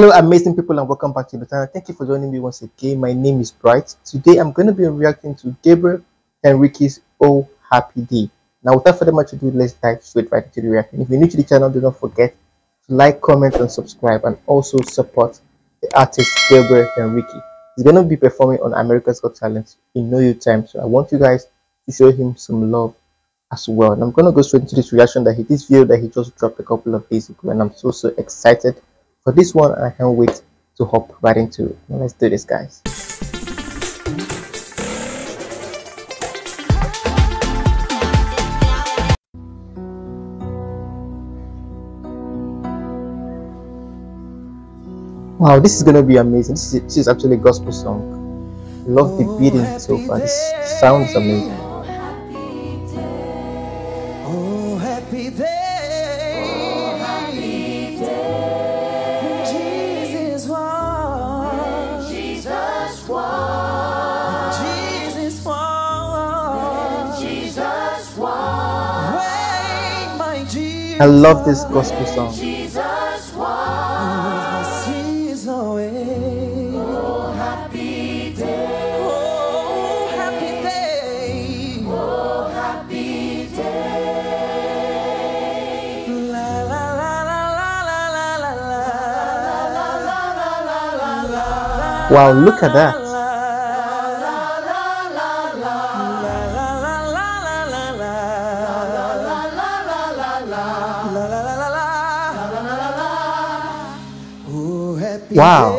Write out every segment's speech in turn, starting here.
Hello, amazing people, and welcome back to the channel. Thank you for joining me once again. My name is Bright. Today, I'm going to be reacting to Gabriel Henrique's Oh Happy Day. Now, without further much ado, let's dive straight right into the reaction. If you're new to the channel, do not forget to like, comment, and subscribe, and also support the artist Gabriel Henrique. He's going to be performing on America's Got Talent in no time, so I want you guys to show him some love as well. And I'm going to go straight into this reaction that he this video that he just dropped a couple of days ago, and I'm so so excited for this one I can't wait to hop right into it. Let's do this guys. Wow, this is gonna be amazing. This is, this is actually a gospel song. I love the oh, beating so far. This sounds amazing. I love this gospel song. Jesus, wise. Happy day. Happy day. Happy day. Wow, look at that. Wow.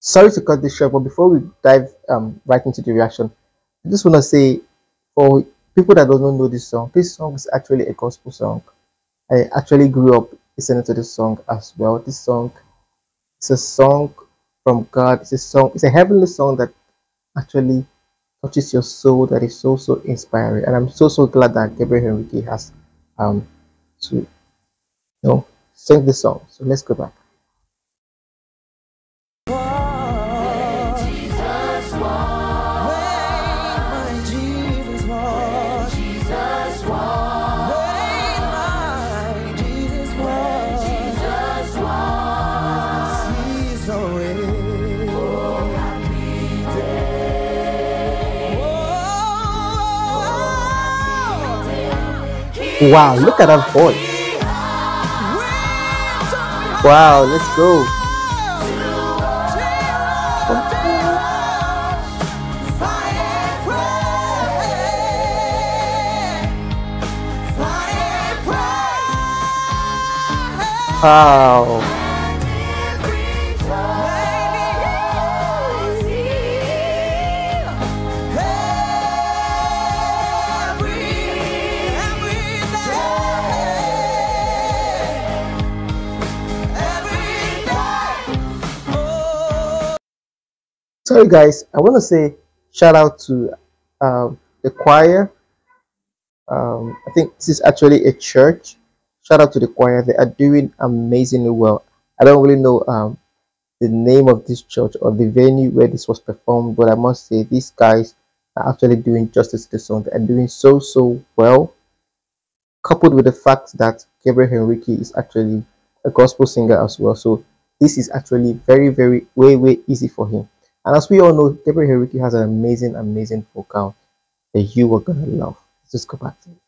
Sorry to cut this short, but before we dive um, right into the reaction, I just want to say for people that don't know this song, this song is actually a gospel song. I actually grew up listening to this song as well. This song is a song from God. It's a song. It's a heavenly song that actually touches your soul that is so so inspiring. And i'm so so glad that gabriel henrique has um to you know sing the song. So let's go back Wow, look at that voice. Wow, let's go. Wow. Sorry guys i want to say shout out to um, the choir. Um, i think this is actually a church. Shout out to the choir. They are doing amazingly well. I don't really know um, the name of this church or the venue where this was performed but i must say these guys are actually doing justice to the song. They are doing so so well coupled with the fact that gabriel henrique is actually a gospel singer as well. So this is actually very very way way easy for him and as we all know, Gabriel Henrique has an amazing, amazing vocal that you are gonna love. Let's just go back to it.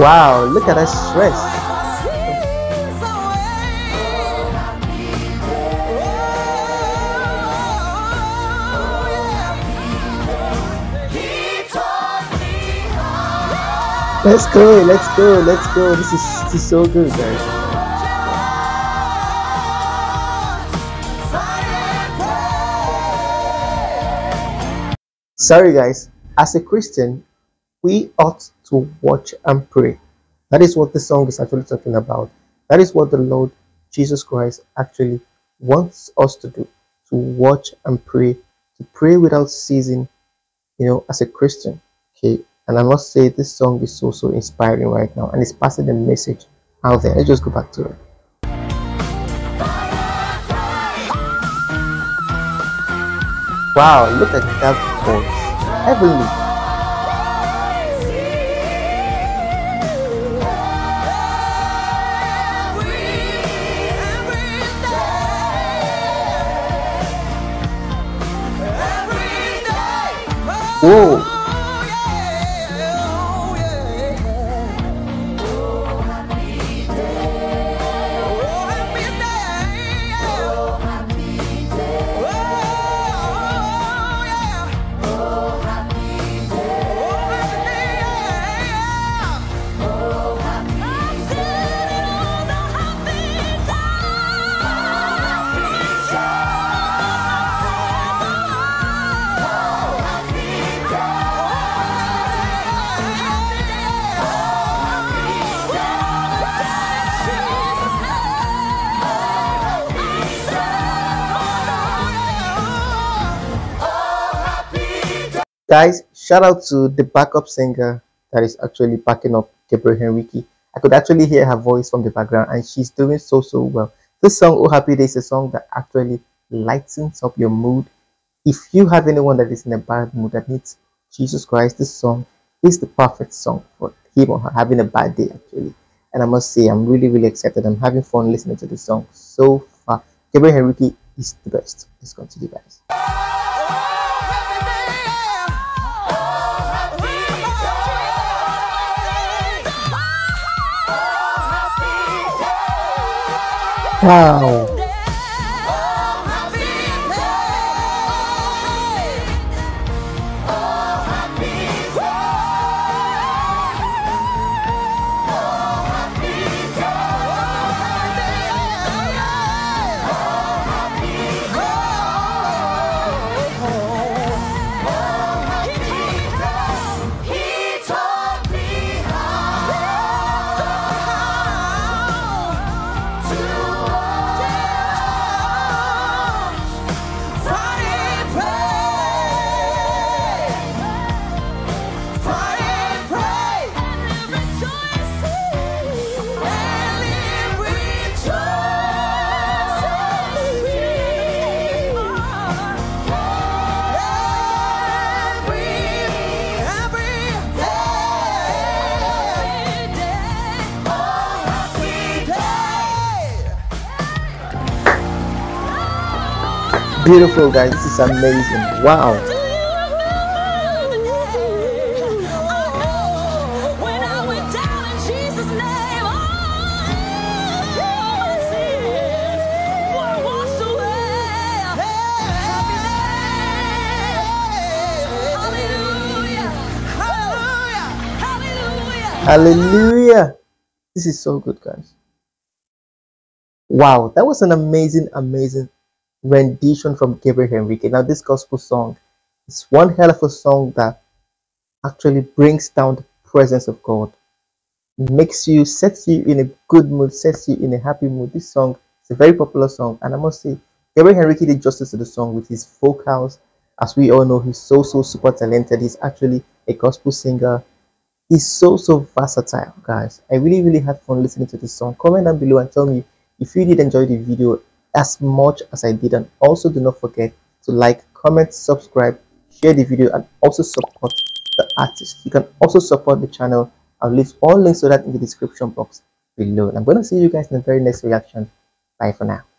Wow, look at that stress. Let's go, let's go, let's go. This is, this is so good, guys. Sorry, guys. As a Christian, we ought to watch and pray. That is what the song is actually talking about. That is what the Lord Jesus Christ actually wants us to do to watch and pray, to pray without ceasing, you know, as a Christian. Okay. And I must say, this song is so, so inspiring right now and it's passing the message out there. Let's just go back to it. Wow, look at that voice. Heavenly. Whoa. Guys, shout out to the backup singer that is actually backing up Gabriel Henrique. I could actually hear her voice from the background and she's doing so so well. This song, Oh Happy Day, is a song that actually lightens up your mood. If you have anyone that is in a bad mood that needs Jesus Christ, this song is the perfect song for him or her having a bad day actually. And I must say, I'm really, really excited. I'm having fun listening to this song so far. Gabriel Henrique is the best. Let's continue, guys. Wow. Beautiful guys, this is amazing. Wow. Hallelujah. Hallelujah! This is so good, guys. Wow, that was an amazing, amazing rendition from Gabriel Henrique. Now, this gospel song is one hell of a song that actually brings down the presence of God, makes you, sets you in a good mood, sets you in a happy mood. This song is a very popular song, and I must say, Gabriel Henrique did justice to the song with his vocals. As we all know, he's so, so super talented. He's actually a gospel singer. He's so, so versatile, guys. I really, really had fun listening to this song. Comment down below and tell me if you did enjoy the video as much as I did. And also do not forget to like comment subscribe share the video and also support the artist. You can also support the channel. I'll leave all links to that in the description box below. And I'm going to see you guys in the very next reaction. Bye for now